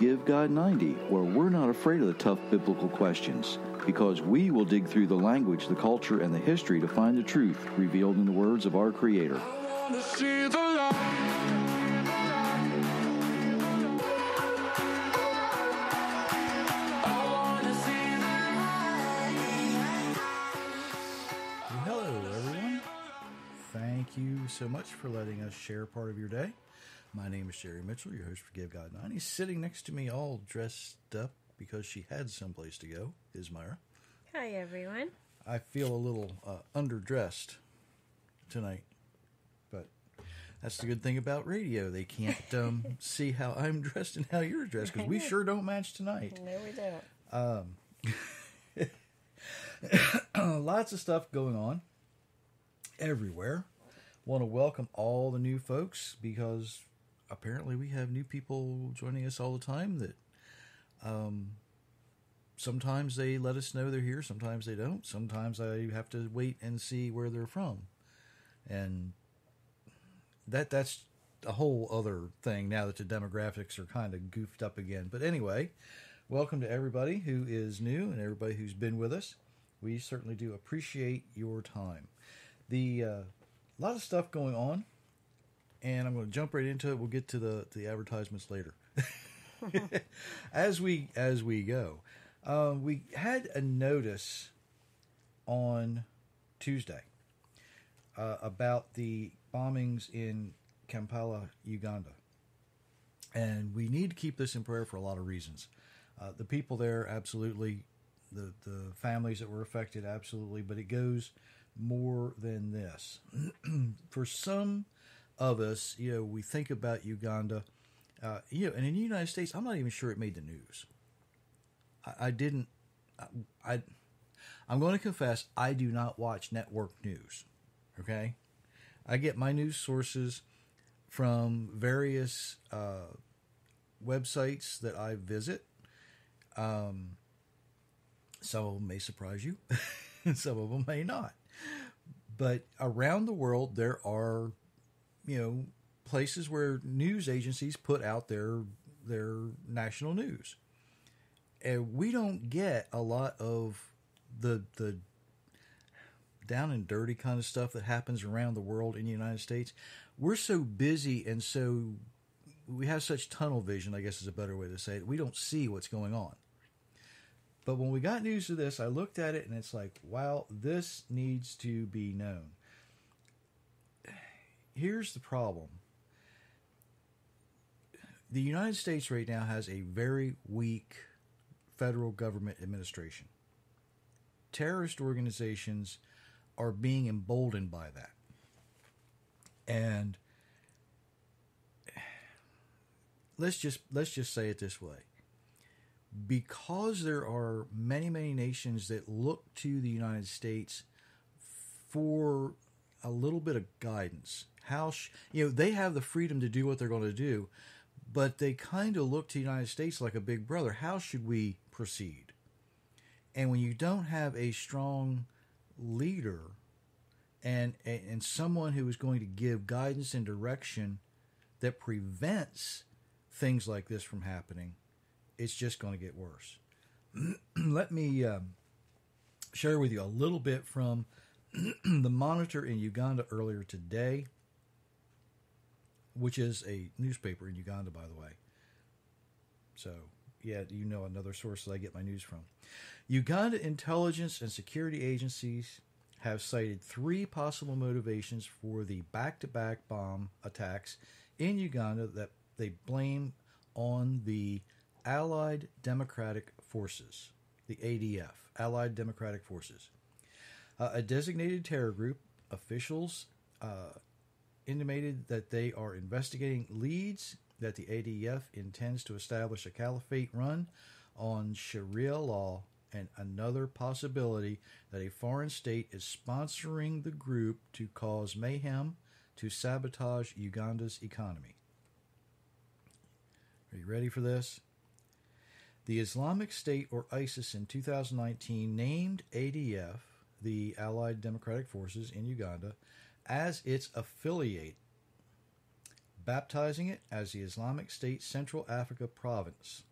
listening to Give God 90, where we're not afraid of the tough biblical questions, because we will dig through the language, the culture, and the history to find the truth revealed in the words of our Creator. Hello, everyone. Thank you so much for letting us share part of your day. My name is Jerry Mitchell, your host for Give God 90. Sitting next to me, all dressed up because she had someplace to go, is Myra. Hi, everyone. I feel a little uh, underdressed tonight, but that's the good thing about radio. They can't um, see how I'm dressed and how you're dressed because we sure don't match tonight. No, we don't. Lots of stuff going on everywhere. Want to welcome all the new folks because apparently we have new people joining us all the time that um, sometimes they let us know they're here, sometimes they don't. Sometimes I have to wait and see where they're from. And that that's a whole other thing now that the demographics are kind of goofed up again. But anyway, welcome to everybody who is new and everybody who's been with us. We certainly do appreciate your time. The uh, lot of stuff going on, and I'm going to jump right into it. We'll get to the the advertisements later. as we as we go, um, we had a notice on Tuesday uh, about the bombings in Kampala, Uganda, and we need to keep this in prayer for a lot of reasons. Uh, the people there, absolutely, the the families that were affected, absolutely, but it goes more than this. for some of us, you know, we think about Uganda, uh, you know, and in the United States, I'm not even sure it made the news. I, I didn't. I, I I'm going to confess I do not watch network news. Okay, I get my news sources from various uh, websites that I visit. Um, some of them may surprise you, some of them may not. But around the world, there are, you know, places where news agencies put out their their national news, and we don't get a lot of the the down and dirty kind of stuff that happens around the world in the United States. We're so busy and so we have such tunnel vision, I guess is a better way to say it. We don't see what's going on. But when we got news of this, I looked at it and it's like, wow, this needs to be known. Here's the problem the United States right now has a very weak federal government administration. Terrorist organizations are being emboldened by that. And let's just let's just say it this way because there are many, many nations that look to the United States for a little bit of guidance. How sh- you know they have the freedom to do what they're going to do, but they kind of look to the United States like a big brother. How should we proceed? And when you don't have a strong leader and and someone who is going to give guidance and direction that prevents things like this from happening, it's just going to get worse. Let me um, share with you a little bit from the Monitor in Uganda earlier today, which is a newspaper in Uganda, by the way. So, yeah, you know another source that I get my news from. Uganda intelligence and security agencies have cited three possible motivations for the back to back bomb attacks in Uganda that they blame on the Allied Democratic Forces, the ADF, Allied Democratic Forces. Uh, a designated terror group, officials uh, intimated that they are investigating leads that the ADF intends to establish a caliphate run on Sharia law and another possibility that a foreign state is sponsoring the group to cause mayhem to sabotage Uganda's economy. Are you ready for this? The Islamic State or ISIS in 2019 named ADF, the Allied Democratic Forces in Uganda, as its affiliate baptizing it as the Islamic State Central Africa Province.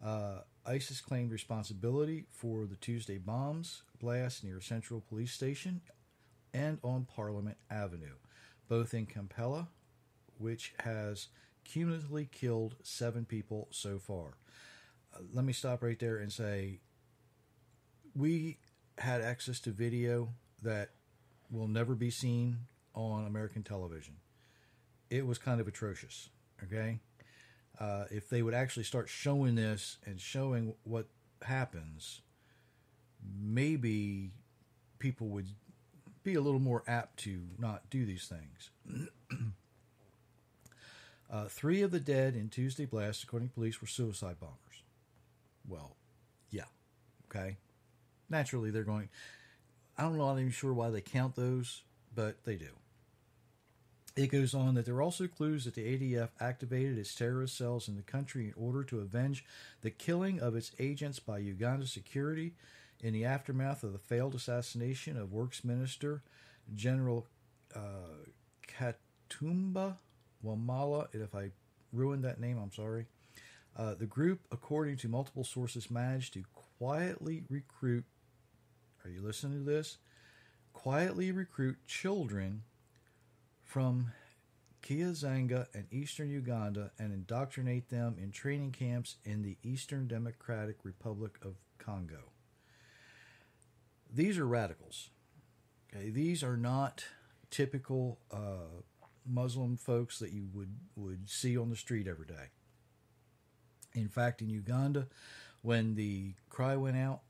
Uh, ISIS claimed responsibility for the Tuesday bombs blast near Central Police Station and on Parliament Avenue, both in Kampala, which has cumulatively killed seven people so far. Uh, let me stop right there and say we had access to video that will never be seen on American television. It was kind of atrocious. Okay, uh, if they would actually start showing this and showing what happens, maybe people would be a little more apt to not do these things. uh, three of the dead in Tuesday blast, according to police, were suicide bombers. Well, yeah, okay. Naturally, they're going. I don't know. I'm not even sure why they count those, but they do. It goes on that there are also clues that the ADF activated its terrorist cells in the country in order to avenge the killing of its agents by Uganda security in the aftermath of the failed assassination of Works Minister General uh, Katumba Wamala. If I ruined that name, I'm sorry. Uh, the group, according to multiple sources, managed to quietly recruit. Are you listening to this? Quietly recruit children from Kyazanga and eastern Uganda and indoctrinate them in training camps in the Eastern Democratic Republic of Congo. These are radicals. Okay, these are not typical uh, Muslim folks that you would, would see on the street every day. In fact, in Uganda, when the cry went out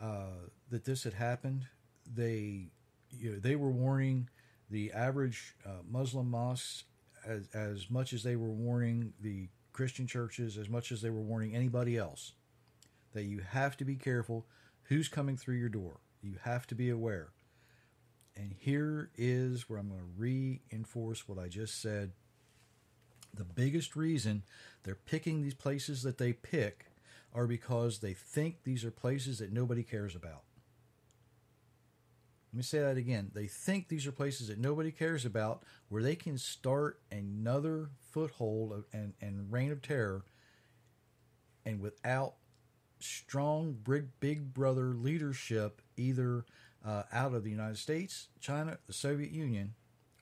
uh, that this had happened, they you know, they were warning the average uh, Muslim mosques as, as much as they were warning the Christian churches, as much as they were warning anybody else, that you have to be careful who's coming through your door. You have to be aware. And here is where I'm going to reinforce what I just said. The biggest reason they're picking these places that they pick are because they think these are places that nobody cares about. Let me say that again. They think these are places that nobody cares about where they can start another foothold of, and, and reign of terror and without strong big, big brother leadership either uh, out of the United States, China, the Soviet Union,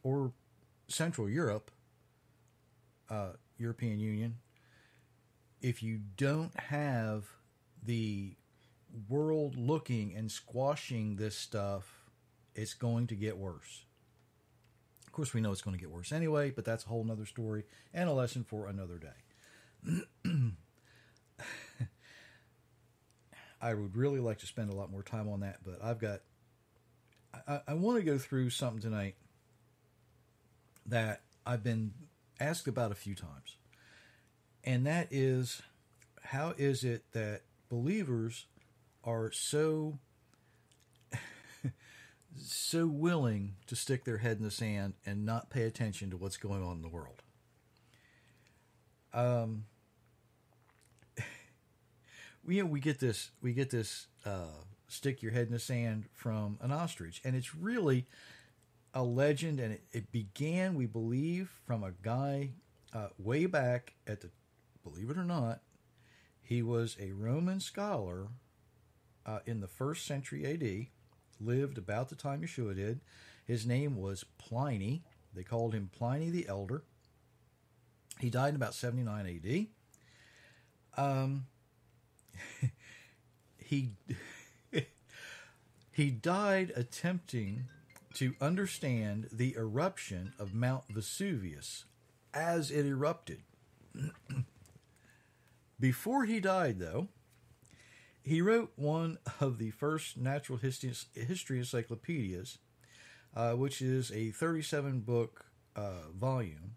or Central Europe, uh, European Union, if you don't have the world looking and squashing this stuff it's going to get worse. Of course, we know it's going to get worse anyway, but that's a whole other story and a lesson for another day. I would really like to spend a lot more time on that, but I've got. I, I want to go through something tonight that I've been asked about a few times, and that is how is it that believers are so so willing to stick their head in the sand and not pay attention to what's going on in the world. Um, we we get this we get this uh, stick your head in the sand from an ostrich, and it's really a legend, and it, it began, we believe, from a guy uh, way back at the, believe it or not, he was a Roman scholar uh, in the first century A.D lived about the time Yeshua did. His name was Pliny. They called him Pliny the Elder. He died in about 79 AD. Um, he he died attempting to understand the eruption of Mount Vesuvius as it erupted. Before he died, though, he wrote one of the first natural history, history encyclopedias, uh, which is a 37 book uh, volume,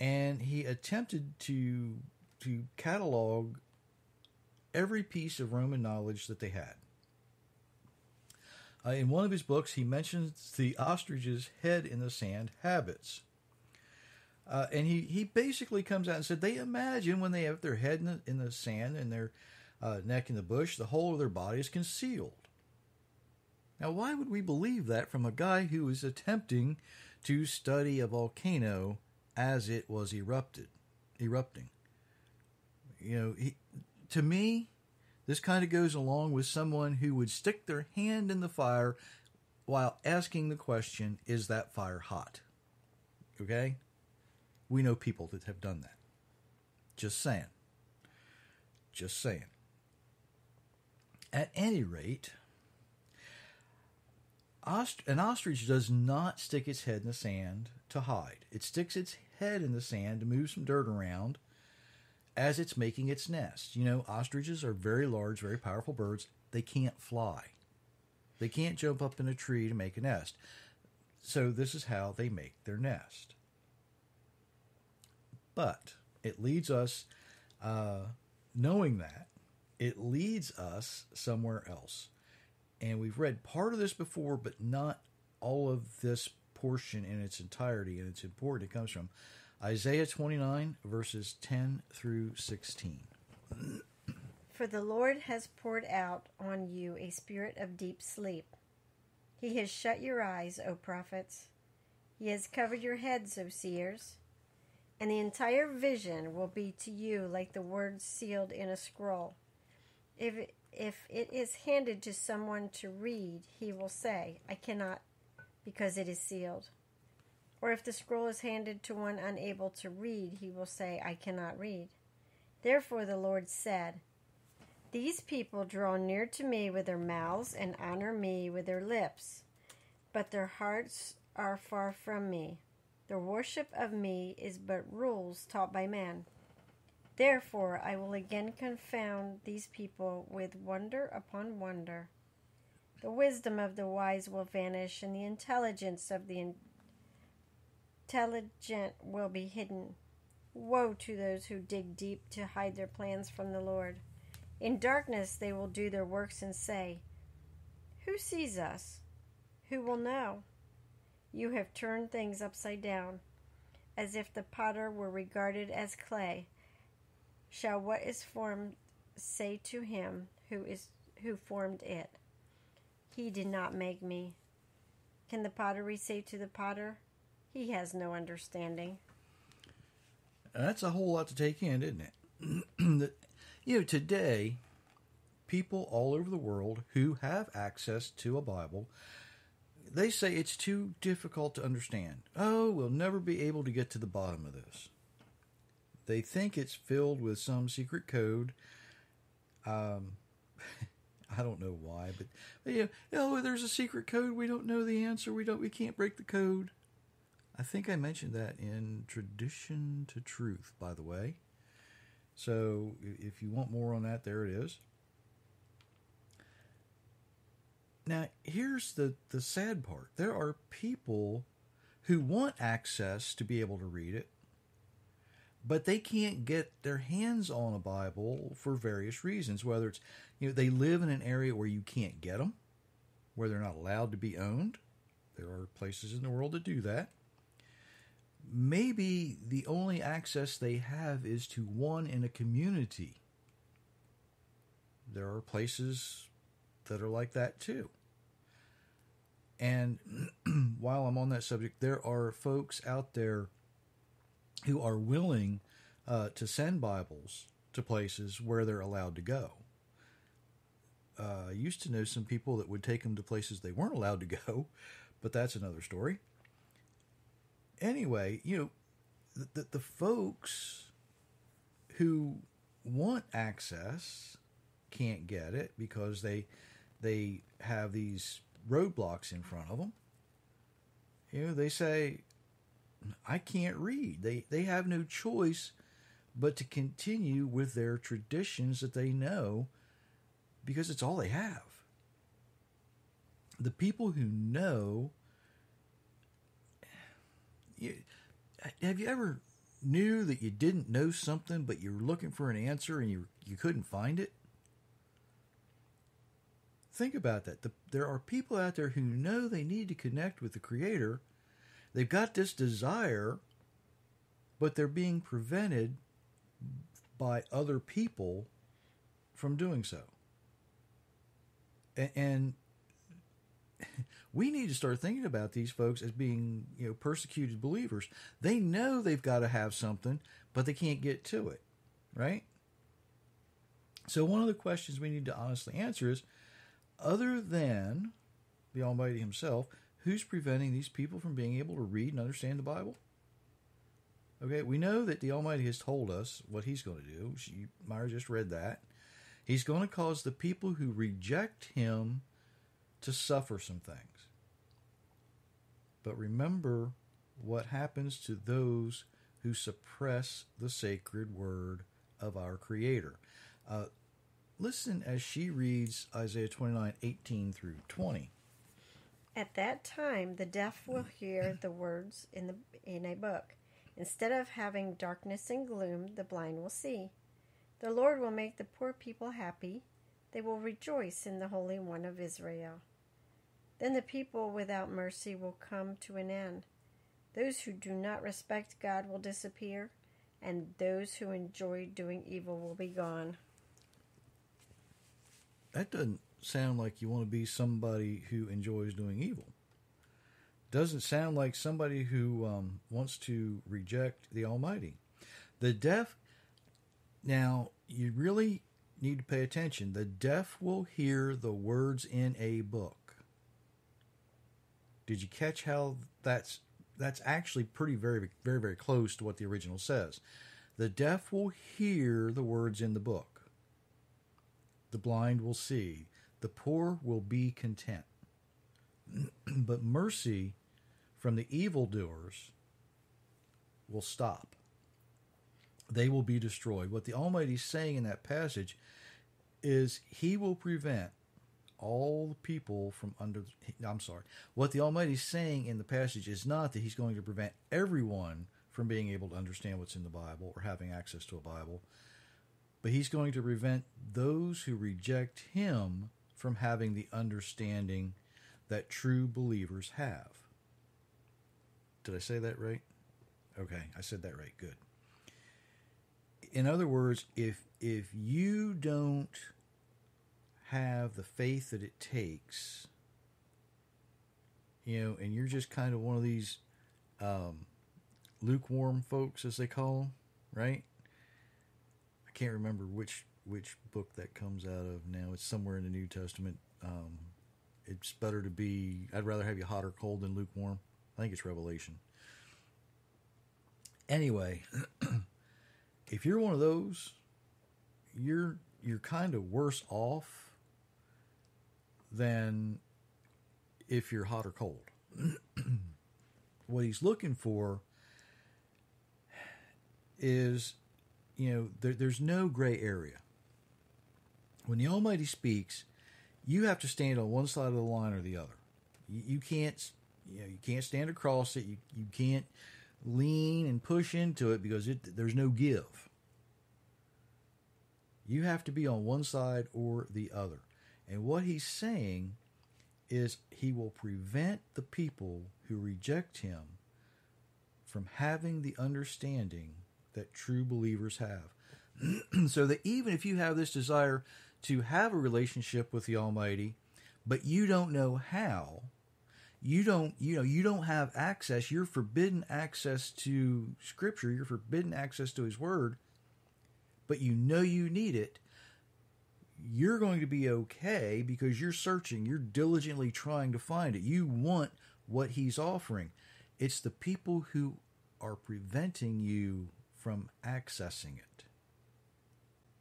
and he attempted to to catalog every piece of Roman knowledge that they had. Uh, in one of his books, he mentions the ostrich's head in the sand habits. Uh, and he, he basically comes out and said they imagine when they have their head in the, in the sand and they're uh, neck in the bush, the whole of their body is concealed. Now, why would we believe that from a guy who is attempting to study a volcano as it was erupted, erupting. You know, he, to me, this kind of goes along with someone who would stick their hand in the fire while asking the question, Is that fire hot? Okay? We know people that have done that. Just saying. Just saying. At any rate, an ostrich does not stick its head in the sand to hide. It sticks its head in the sand to move some dirt around as it's making its nest. You know, ostriches are very large, very powerful birds. They can't fly. They can't jump up in a tree to make a nest. So this is how they make their nest. But it leads us, uh, knowing that, it leads us somewhere else. And we've read part of this before, but not all of this portion in its entirety. And it's important. It comes from Isaiah 29, verses 10 through 16. For the Lord has poured out on you a spirit of deep sleep. He has shut your eyes, O prophets. He has covered your heads, O seers. And the entire vision will be to you like the words sealed in a scroll. If, if it is handed to someone to read, he will say, I cannot, because it is sealed. Or if the scroll is handed to one unable to read, he will say, I cannot read. Therefore the Lord said, These people draw near to me with their mouths and honor me with their lips, but their hearts are far from me. Their worship of me is but rules taught by man. Therefore I will again confound these people with wonder upon wonder. The wisdom of the wise will vanish, and the intelligence of the intelligent will be hidden. Woe to those who dig deep to hide their plans from the Lord. In darkness they will do their works and say, Who sees us? Who will know? You have turned things upside down, as if the potter were regarded as clay. Shall what is formed say to him who is who formed it? He did not make me. Can the pottery say to the potter, He has no understanding? That's a whole lot to take in, isn't it? you know, today, people all over the world who have access to a Bible, they say it's too difficult to understand. Oh, we'll never be able to get to the bottom of this. They think it's filled with some secret code. Um, I don't know why, but, but you oh, there's a secret code. We don't know the answer. We don't. We can't break the code. I think I mentioned that in Tradition to Truth, by the way. So if you want more on that, there it is. Now, here's the, the sad part there are people who want access to be able to read it, but they can't get their hands on a Bible for various reasons. Whether it's, you know, they live in an area where you can't get them, where they're not allowed to be owned. There are places in the world that do that maybe the only access they have is to one in a community. There are places that are like that too. And while I'm on that subject, there are folks out there who are willing uh, to send Bibles to places where they're allowed to go. Uh, I used to know some people that would take them to places they weren't allowed to go, but that's another story anyway, you know, the, the, the folks who want access can't get it because they they have these roadblocks in front of them. You know, they say, "I can't read." They they have no choice but to continue with their traditions that they know because it's all they have. The people who know have you ever knew that you didn't know something, but you were looking for an answer and you you couldn't find it? Think about that. The, there are people out there who know they need to connect with the Creator. They've got this desire, but they're being prevented by other people from doing so. And, and we need to start thinking about these folks as being, you know, persecuted believers. They know they've got to have something, but they can't get to it, right? So one of the questions we need to honestly answer is other than the Almighty himself, who's preventing these people from being able to read and understand the Bible? Okay, we know that the Almighty has told us what He's going to do. She, Myra just read that. He's going to cause the people who reject Him to suffer some things. But remember what happens to those who suppress the sacred word of our Creator. Uh, listen as she reads Isaiah 29 18 through 20. At that time, the deaf will hear the words in, the, in a book. Instead of having darkness and gloom, the blind will see. The Lord will make the poor people happy. They will rejoice in the Holy One of Israel. Then the people without mercy will come to an end. Those who do not respect God will disappear, and those who enjoy doing evil will be gone. That doesn't sound like you want to be somebody who enjoys doing evil. Doesn't sound like somebody who um, wants to reject the Almighty. The deaf, now, you really need to pay attention. The deaf will hear the words in a book. Did you catch how that's that's actually pretty very very very close to what the original says. The deaf will hear the words in the book. The blind will see. The poor will be content. but mercy from the evildoers will stop. They will be destroyed. What the Almighty is saying in that passage is He will prevent all the people from under. I'm sorry. What the Almighty is saying in the passage is not that He's going to prevent everyone from being able to understand what's in the Bible or having access to a Bible, but He's going to prevent those who reject Him from having the understanding that true believers have. Did I say that right? Okay, I said that right. Good. In other words, if if you don't have the faith that it takes, you know, and you're just kind of one of these um, lukewarm folks, as they call them, right? I can't remember which which book that comes out of now. It's somewhere in the New Testament. Um, it's better to be. I'd rather have you hot or cold than lukewarm. I think it's Revelation. Anyway, if you're one of those, you're you're kind of worse off than if you're hot or cold. what he's looking for is, you know, there, there's no gray area. When the Almighty speaks, you have to stand on one side of the line or the other. You, you can't, you know, you can't stand across it. You you can't lean and push into it because it there's no give. You have to be on one side or the other. And what he's saying is he will prevent the people who reject him from having the understanding that true believers have. so that even if you have this desire to have a relationship with the Almighty, but you don't know how, you don't you know you don't have access. You're forbidden access to scripture. You're forbidden access to his word but you know you need it. You're going to be okay because you're searching, you're diligently trying to find it. You want what he's offering. It's the people who are preventing you from accessing it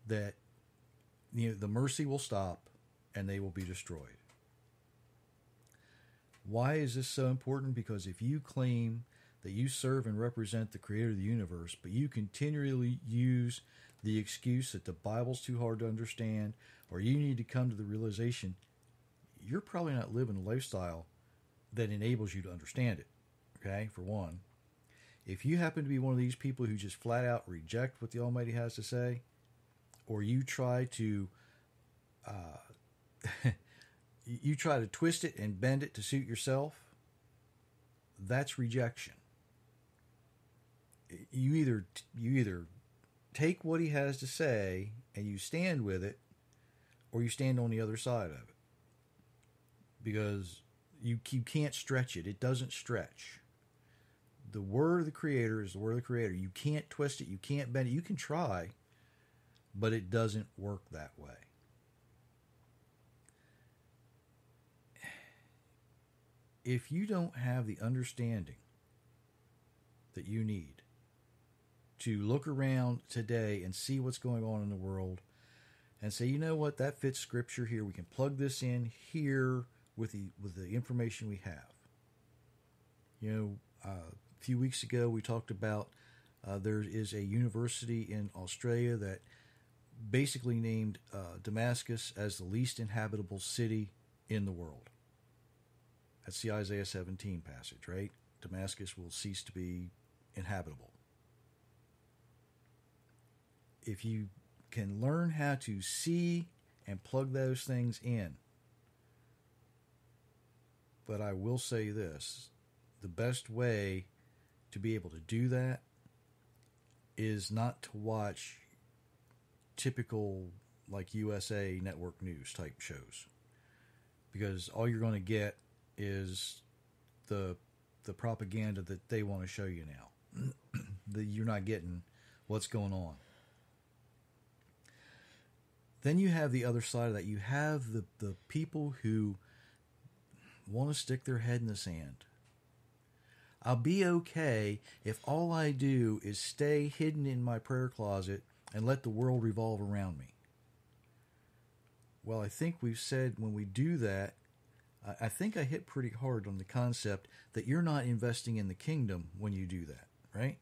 that you know the mercy will stop and they will be destroyed. Why is this so important? Because if you claim that you serve and represent the creator of the universe, but you continually use the excuse that the Bible's too hard to understand, or you need to come to the realization you're probably not living a lifestyle that enables you to understand it. Okay, for one. If you happen to be one of these people who just flat out reject what the Almighty has to say, or you try to uh, you try to twist it and bend it to suit yourself, that's rejection. You either you either take what he has to say and you stand with it, or you stand on the other side of it. Because You you can't stretch it. It doesn't stretch. The word of the creator is the word of the creator. You can't twist it. You can't bend it. You can try, but it doesn't work that way. If you don't have the understanding that you need to look around today and see what's going on in the world and say, you know what, that fits scripture here. We can plug this in here with the with the information we have. You know, uh, a few weeks ago we talked about uh, there is a university in Australia that basically named uh, Damascus as the least inhabitable city in the world. That's the Isaiah 17 passage, right? Damascus will cease to be inhabitable. If you can learn how to see and plug those things in, but I will say this the best way to be able to do that is not to watch typical like USA network news type shows. Because all you're going to get is the the propaganda that they want to show you now that you're not getting what's going on. Then you have the other side of that. You have the the people who want to stick their head in the sand. I'll be okay if all I do is stay hidden in my prayer closet and let the world revolve around me. Well, I think we've said when we do that, I think I hit pretty hard on the concept that you're not investing in the kingdom when you do that, right?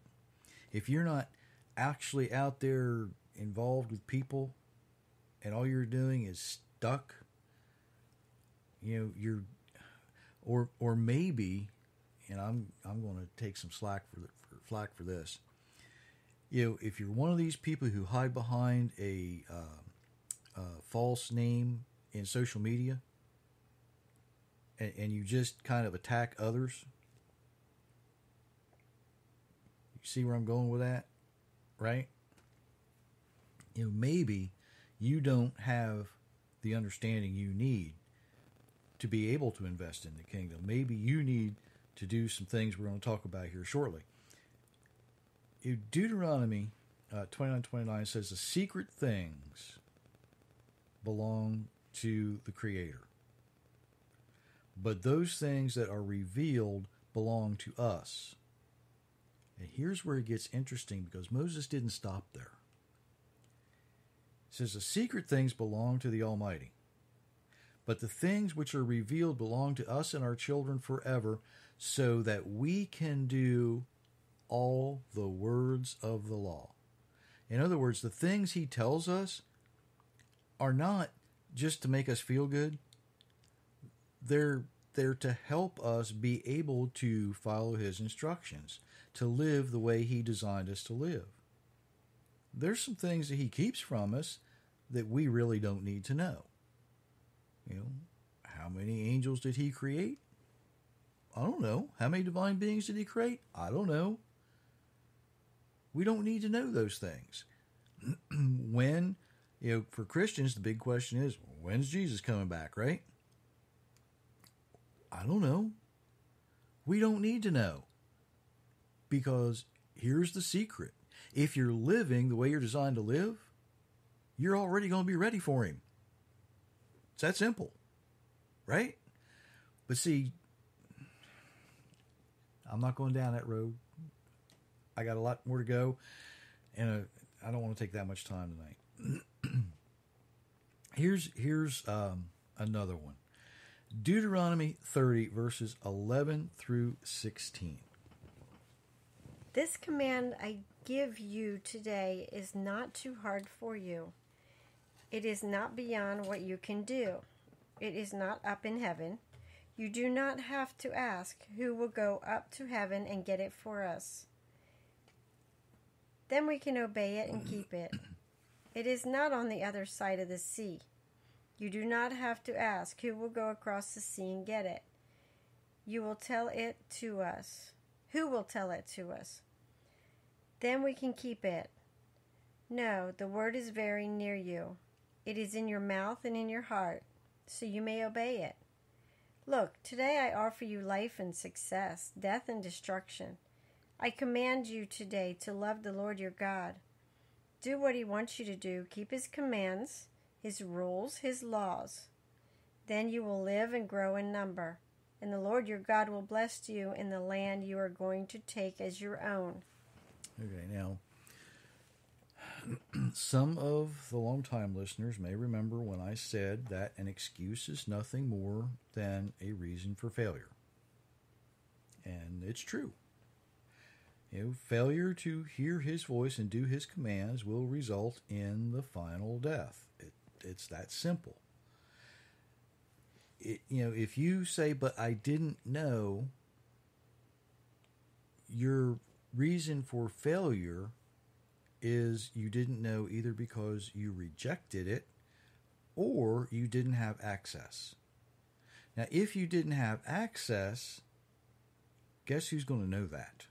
If you're not actually out there involved with people and all you're doing is stuck, you know, you're or or maybe, and I'm I'm going to take some slack for, the, for flack for this. You know, if you're one of these people who hide behind a uh, uh, false name in social media, and, and you just kind of attack others, you see where I'm going with that, right? You know, maybe you don't have the understanding you need to be able to invest in the kingdom. Maybe you need to do some things we're going to talk about here shortly. Deuteronomy uh, 29 29 says, The secret things belong to the Creator, but those things that are revealed belong to us. And here's where it gets interesting because Moses didn't stop there. It says, The secret things belong to the Almighty but the things which are revealed belong to us and our children forever, so that we can do all the words of the law. In other words, the things he tells us are not just to make us feel good. They're they're to help us be able to follow his instructions, to live the way he designed us to live. There's some things that he keeps from us that we really don't need to know. You know, how many angels did he create? I don't know. How many divine beings did he create? I don't know. We don't need to know those things. when, you know, for Christians, the big question is when's Jesus coming back, right? I don't know. We don't need to know. Because here's the secret if you're living the way you're designed to live, you're already going to be ready for him. It's that simple, right? But see, I'm not going down that road. I got a lot more to go, and uh, I don't want to take that much time tonight. here's here's um, another one. Deuteronomy 30 verses 11 through 16. This command I give you today is not too hard for you. It is not beyond what you can do. It is not up in heaven. You do not have to ask who will go up to heaven and get it for us. Then we can obey it and keep it. It is not on the other side of the sea. You do not have to ask who will go across the sea and get it. You will tell it to us. Who will tell it to us? Then we can keep it. No, the word is very near you it is in your mouth and in your heart, so you may obey it. Look, today I offer you life and success, death and destruction. I command you today to love the Lord your God. Do what he wants you to do, keep his commands, his rules, his laws. Then you will live and grow in number, and the Lord your God will bless you in the land you are going to take as your own. Okay, now, some of the long-time listeners may remember when I said that an excuse is nothing more than a reason for failure. And it's true. You know, failure to hear his voice and do his commands will result in the final death. It, it's that simple. It, you know, if you say, but I didn't know, your reason for failure is you didn't know either because you rejected it or you didn't have access. Now, if you didn't have access, guess who's going to know that?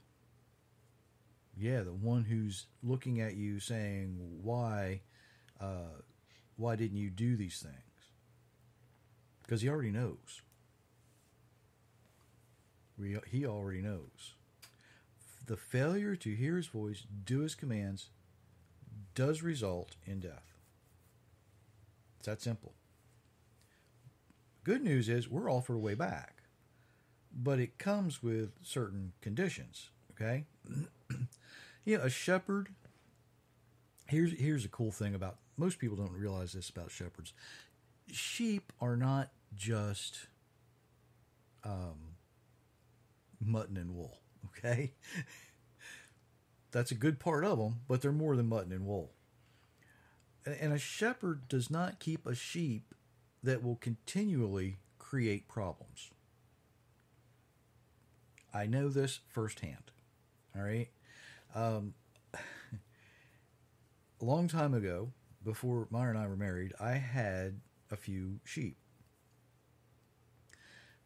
Yeah, the one who's looking at you saying, "Why, uh, why didn't you do these things?" Because he already knows. He already knows. The failure to hear his voice, do his commands, does result in death. It's that simple. Good news is we're offered a way back, but it comes with certain conditions. Okay, know, a shepherd. Here's here's a cool thing about most people don't realize this about shepherds. Sheep are not just um, mutton and wool. Okay, that's a good part of them, but they're more than mutton and wool. And a shepherd does not keep a sheep that will continually create problems. I know this firsthand. All right. Um, a long time ago, before Myra and I were married, I had a few sheep.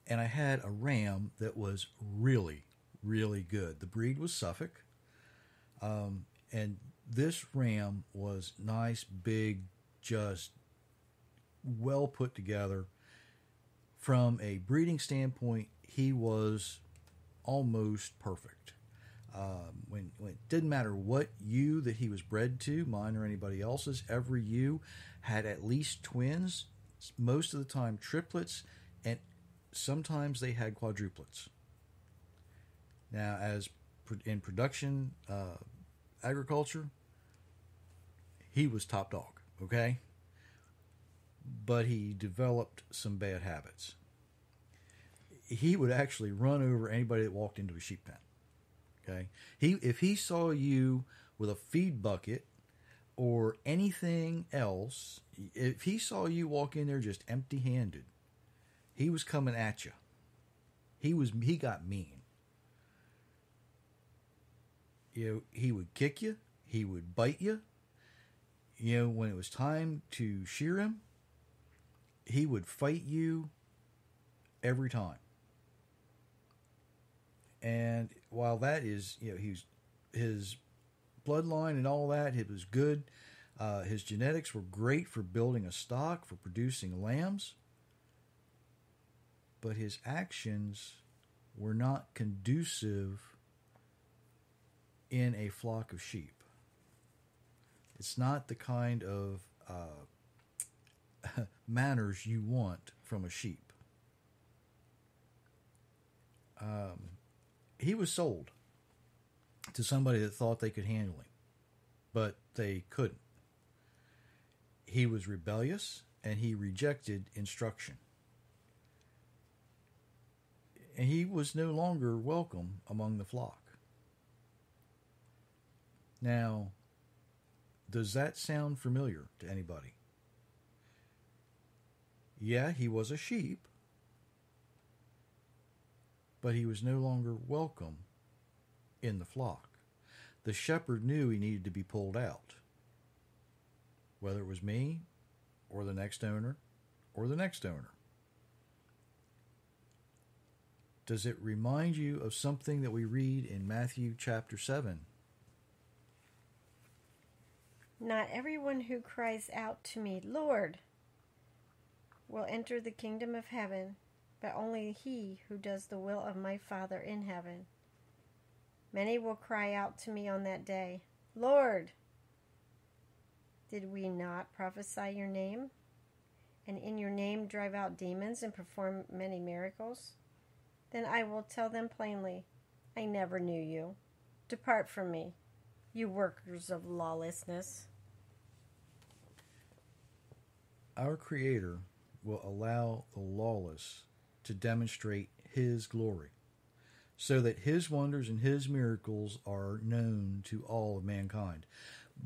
And I had a ram that was really, really good. The breed was Suffolk. Um, and this ram was nice, big, just well put together. From a breeding standpoint, he was almost perfect. Um, when, when it didn't matter what you that he was bred to, mine or anybody else's, every you had at least twins, most of the time triplets, and sometimes they had quadruplets. Now, as in production uh, agriculture, he was top dog, okay? But he developed some bad habits. He would actually run over anybody that walked into a sheep pen. Okay? He if he saw you with a feed bucket or anything else, if he saw you walk in there just empty-handed, he was coming at you. He was he got mean. You know, he would kick you, he would bite you, you know, when it was time to shear him, he would fight you every time. And while that is, you know, he's his bloodline and all that, it was good. Uh, his genetics were great for building a stock, for producing lambs. But his actions were not conducive in a flock of sheep. It's not the kind of uh, manners you want from a sheep. Um, he was sold to somebody that thought they could handle him, but they couldn't. He was rebellious and he rejected instruction. And he was no longer welcome among the flock. Now, does that sound familiar to anybody? Yeah, he was a sheep, but he was no longer welcome in the flock. The shepherd knew he needed to be pulled out, whether it was me or the next owner or the next owner. Does it remind you of something that we read in Matthew chapter 7? Not everyone who cries out to me, Lord, will enter the kingdom of heaven, but only he who does the will of my Father in heaven. Many will cry out to me on that day, Lord, did we not prophesy your name? And in your name drive out demons and perform many miracles? Then I will tell them plainly, I never knew you. Depart from me, you workers of lawlessness. Our Creator will allow the lawless to demonstrate His glory, so that His wonders and His miracles are known to all of mankind.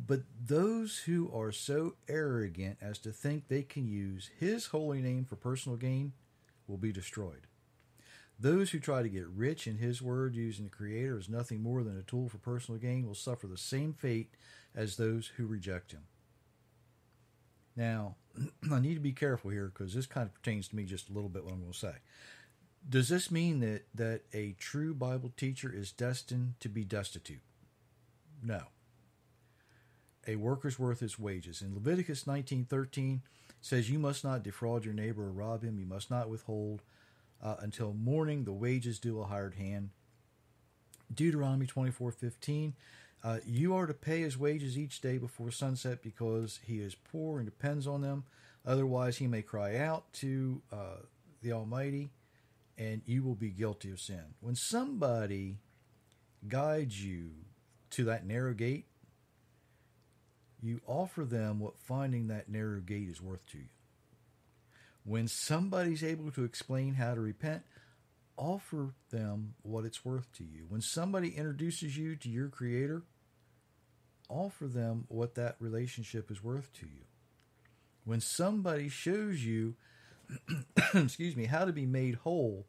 But those who are so arrogant as to think they can use His holy name for personal gain will be destroyed. Those who try to get rich in His word using the Creator as nothing more than a tool for personal gain will suffer the same fate as those who reject Him. Now, I need to be careful here because this kind of pertains to me just a little bit what I'm going to say. Does this mean that, that a true Bible teacher is destined to be destitute? No. A worker's worth his wages. In Leviticus 19:13 says you must not defraud your neighbor or rob him. You must not withhold uh, until morning the wages due a hired hand. Deuteronomy 24:15 uh, you are to pay his wages each day before sunset because he is poor and depends on them. Otherwise, he may cry out to uh, the Almighty and you will be guilty of sin. When somebody guides you to that narrow gate, you offer them what finding that narrow gate is worth to you. When somebody's able to explain how to repent, offer them what it's worth to you. When somebody introduces you to your Creator, offer them what that relationship is worth to you. When somebody shows you, excuse me, how to be made whole,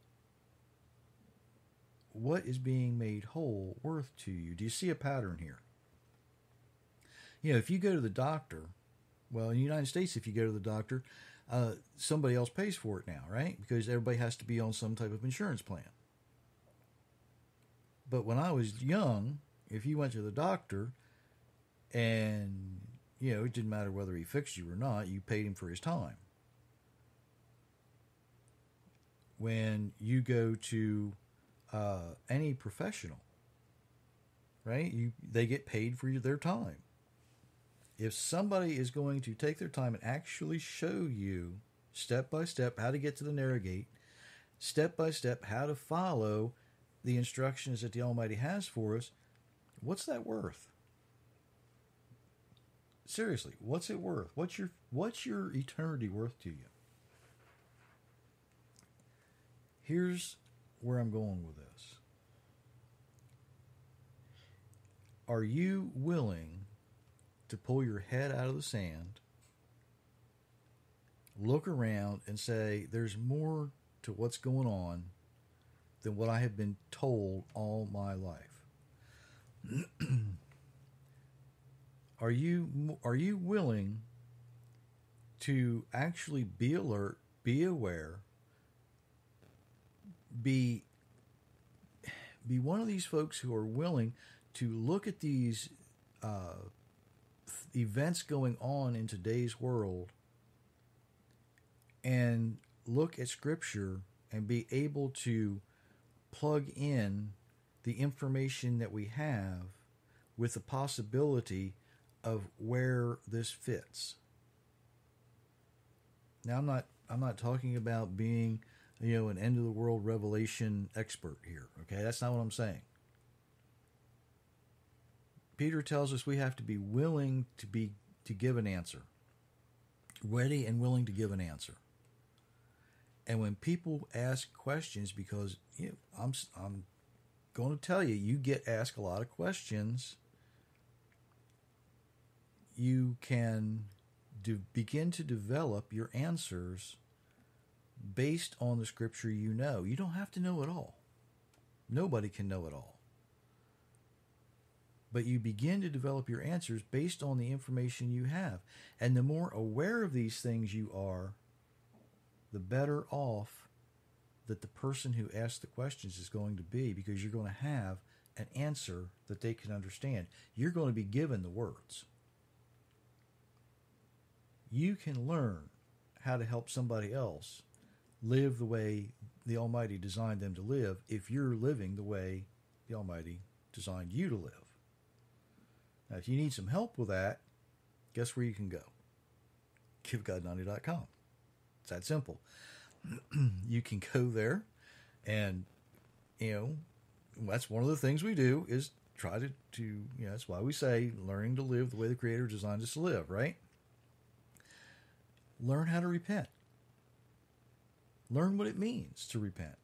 what is being made whole worth to you? Do you see a pattern here? You know, if you go to the doctor, well, in the United States, if you go to the doctor, uh, somebody else pays for it now, right? Because everybody has to be on some type of insurance plan. But when I was young, if you went to the doctor, and, you know, it didn't matter whether he fixed you or not, you paid him for his time. When you go to uh, any professional, right? You they get paid for their time. If somebody is going to take their time and actually show you step by step how to get to the narrow gate, step by step how to follow the instructions that the Almighty has for us, what's that worth? Seriously, what's it worth? What's your what's your eternity worth to you? Here's where I'm going with this. Are you willing to pull your head out of the sand, look around and say there's more to what's going on than what I have been told all my life? are you are you willing to actually be alert, be aware, be be one of these folks who are willing to look at these uh, events going on in today's world and look at Scripture and be able to plug in the information that we have with the possibility of where this fits. Now I'm not I'm not talking about being you know an end of the world revelation expert here. Okay, that's not what I'm saying. Peter tells us we have to be willing to be to give an answer. Ready and willing to give an answer. And when people ask questions because you know, I'm I'm going to tell you you get asked a lot of questions you can begin to develop your answers based on the scripture you know. You don't have to know it all. Nobody can know it all. But you begin to develop your answers based on the information you have. And the more aware of these things you are, the better off that the person who asks the questions is going to be because you're going to have an answer that they can understand. You're going to be given the words you can learn how to help somebody else live the way the Almighty designed them to live if you're living the way the Almighty designed you to live. Now, if you need some help with that, guess where you can go? GiveGod90.com. It's that simple. you can go there and, you know, that's one of the things we do is try to, to you know, that's why we say learning to live the way the Creator designed us to live, right? Learn how to repent. Learn what it means to repent.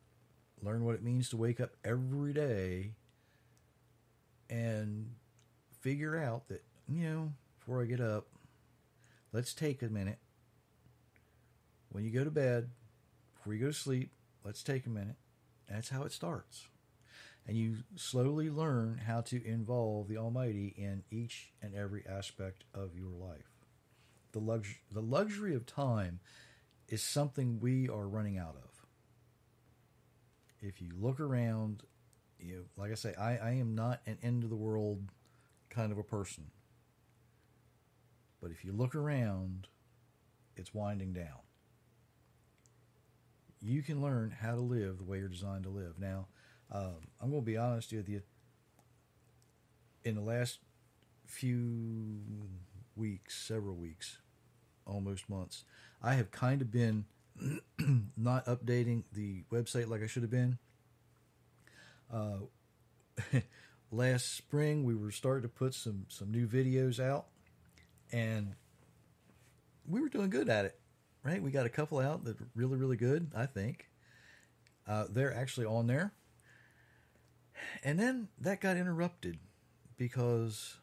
Learn what it means to wake up every day and figure out that, you know, before I get up, let's take a minute. When you go to bed, before you go to sleep, let's take a minute. That's how it starts. And you slowly learn how to involve the Almighty in each and every aspect of your life. The, lux- the luxury of time is something we are running out of. If you look around, you know, like I say, I, I am not an end of the world kind of a person. But if you look around, it's winding down. You can learn how to live the way you're designed to live. Now, um, I'm going to be honest with you. In the last few weeks, several weeks, almost months, I have kind of been not updating the website like I should have been. Uh, last spring, we were starting to put some some new videos out, and we were doing good at it. Right, we got a couple out that really really good. I think uh, they're actually on there, and then that got interrupted because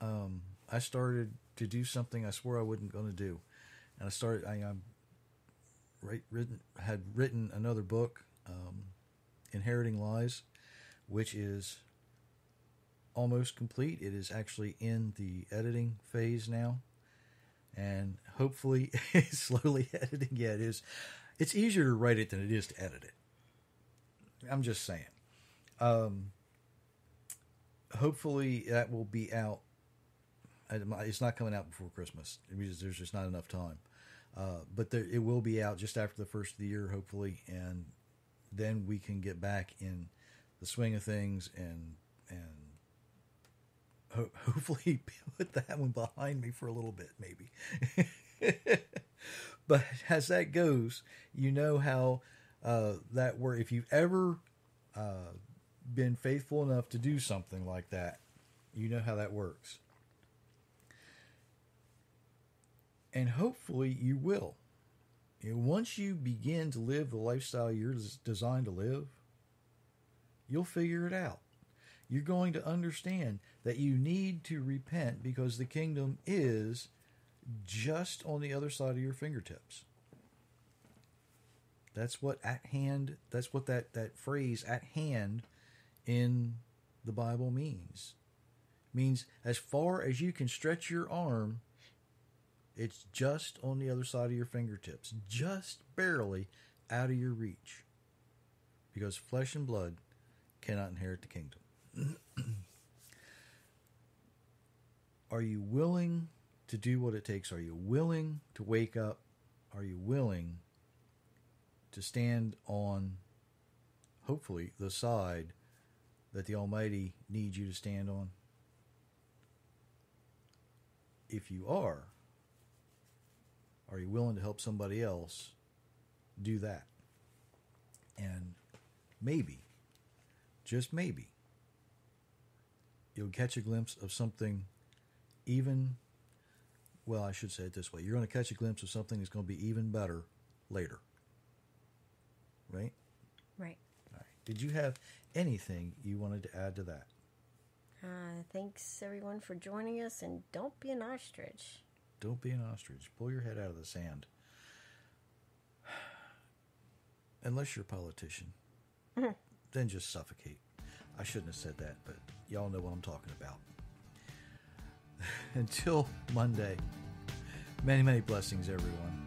um, I started to do something I swore I wasn't going to do and I started. I um, write, written had written another book, um, Inheriting Lies, which is almost complete. It is actually in the editing phase now, and hopefully slowly editing. Yeah, it is. It's easier to write it than it is to edit it. I'm just saying. Um, hopefully that will be out. It's not coming out before Christmas there's just not enough time. Uh, but there, it will be out just after the first of the year, hopefully, and then we can get back in the swing of things and and ho- hopefully put that one behind me for a little bit, maybe. but as that goes, you know how uh, that work. If you've ever uh, been faithful enough to do something like that, you know how that works. And hopefully you will. Know, once you begin to live the lifestyle you're designed to live, you'll figure it out. You're going to understand that you need to repent because the kingdom is just on the other side of your fingertips. That's what at hand, that's what that, that phrase at hand in the Bible means. It means as far as you can stretch your arm, it's just on the other side of your fingertips, just barely out of your reach. Because flesh and blood cannot inherit the kingdom. Are you willing to do what it takes? Are you willing to wake up? Are you willing to stand on, hopefully, the side that the Almighty needs you to stand on? If you are, are you willing to help somebody else do that? And maybe, just maybe, you'll catch a glimpse of something even, well, I should say it this way you're going to catch a glimpse of something that's going to be even better later. Right? Right. All right. Did you have anything you wanted to add to that? Uh, thanks everyone for joining us, and don't be an ostrich. Don't be an ostrich. Pull your head out of the sand. Unless you're a politician, mm-hmm. then just suffocate. I shouldn't have said that, but y'all know what I'm talking about. Until Monday, many, many blessings, everyone.